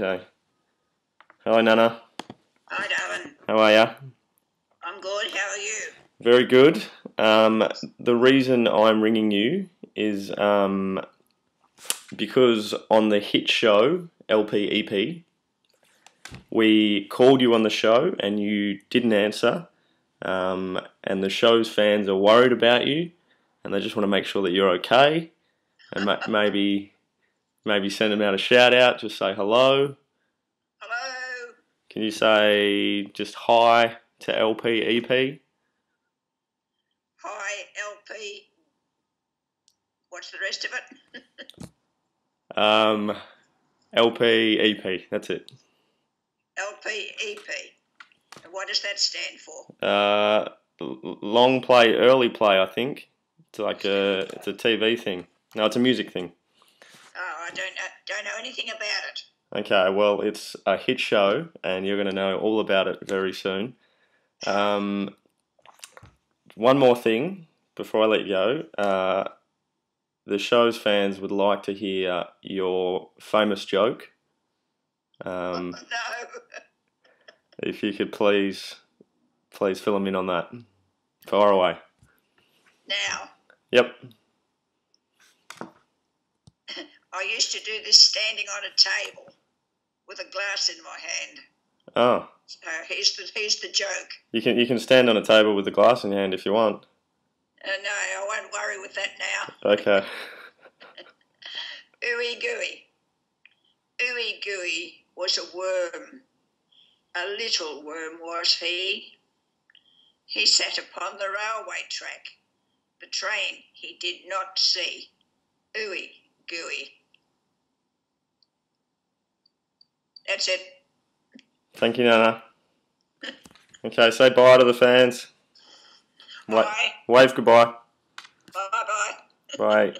Okay. Hello, Nana. Hi, Darwin. How are ya? I'm good. How are you? Very good. Um, the reason I'm ringing you is um, because on the hit show LP EP, we called you on the show and you didn't answer. Um, and the show's fans are worried about you, and they just want to make sure that you're okay, and ma- maybe maybe send them out a shout out, just say hello. Hello. Can you say just hi to LP EP? Hi, LP. What's the rest of it? Um, LP EP. That's it. LP EP. And what does that stand for? Uh, long play, early play. I think it's like a it's a TV thing. No, it's a music thing. Oh, don't know, anything about it. Okay, well, it's a hit show, and you're going to know all about it very soon. Um, one more thing before I let you go. Uh, the show's fans would like to hear your famous joke. Um, no. if you could please, please fill them in on that. Far away. Now, Yep. I used to do this standing on a table with a glass in my hand. Oh, So here's the here's the joke. you can you can stand on a table with a glass in your hand if you want. Uh, no, I won't worry with that now. Okay. Ooey gooey. Ooey gooey was a worm. A little worm was he. He sat upon the railway track. The train he did not see. Ooey gooey. That's it. Thank you, Nana. Okay, say bye to the fans. Bye. wave goodbye. Bye bye. Bye.